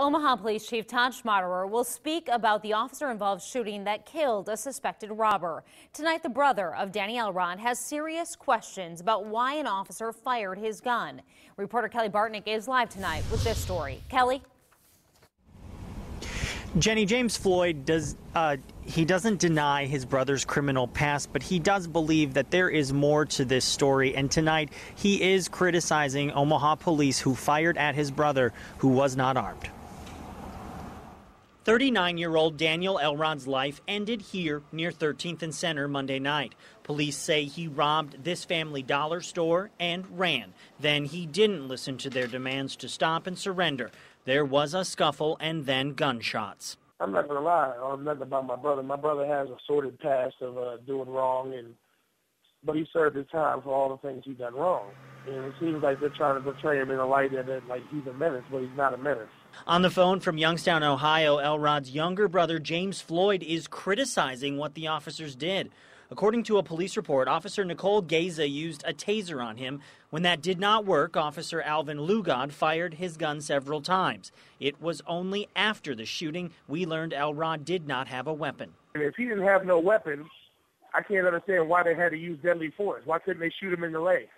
Omaha Police Chief Todd Schmaderer will speak about the officer-involved shooting that killed a suspected robber. Tonight, the brother of Danny Elrod has serious questions about why an officer fired his gun. Reporter Kelly Bartnick is live tonight with this story. Kelly? Jenny James Floyd does uh, he doesn't deny his brother's criminal past, but he does believe that there is more to this story. And tonight he is criticizing Omaha police who fired at his brother who was not armed. 39 year old Daniel Elrod's life ended here near 13th and Center Monday night. Police say he robbed this family dollar store and ran. Then he didn't listen to their demands to stop and surrender. There was a scuffle and then gunshots. I'm not gonna lie, I'm nothing about my brother. My brother has a sordid past of uh, doing wrong, and but he served his time for all the things he done wrong. And it seems like they're trying to portray him in a light that, like he's a menace, but he's not a menace. On the phone from Youngstown, Ohio, Elrod's younger brother James Floyd is criticizing what the officers did. According to a police report, Officer Nicole Geza used a taser on him. When that did not work, Officer Alvin Lugod fired his gun several times. It was only after the shooting we learned Elrod did not have a weapon. And if he didn't have no weapon, I can't understand why they had to use deadly force. Why couldn't they shoot him in the leg?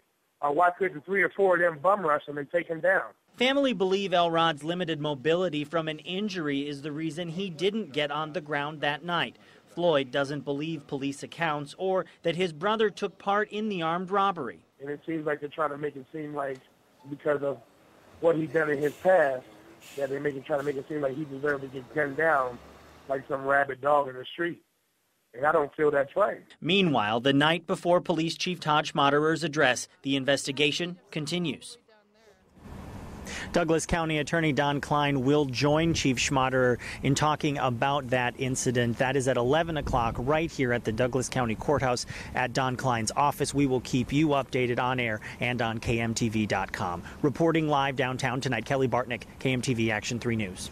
Or why couldn't three or four of them bum rush him and take him down? Family believe Elrod's limited mobility from an injury is the reason he didn't get on the ground that night. Floyd doesn't believe police accounts or that his brother took part in the armed robbery. And it seems like they're trying to make it seem like because of what he's done in his past, that they're making trying to make it seem like he deserved to get gunned down like some rabid dog in the street. And I don't feel that's right. Meanwhile, the night before Police Chief Todd Schmaderer's address, the investigation continues. Douglas County Attorney Don Kleine will join Chief Schmaderer in talking about that incident. That is at 11 o'clock right here at the Douglas County Courthouse at Don Kleine's office. We will keep you updated on air and on KMTV.com. Reporting live downtown tonight, Kelly Bartnick, KMTV Action 3 News.